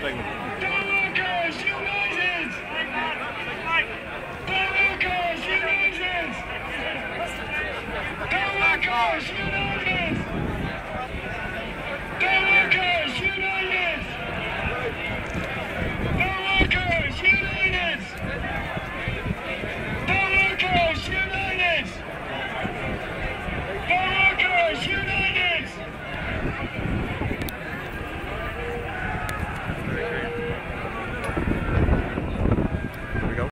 Perfect.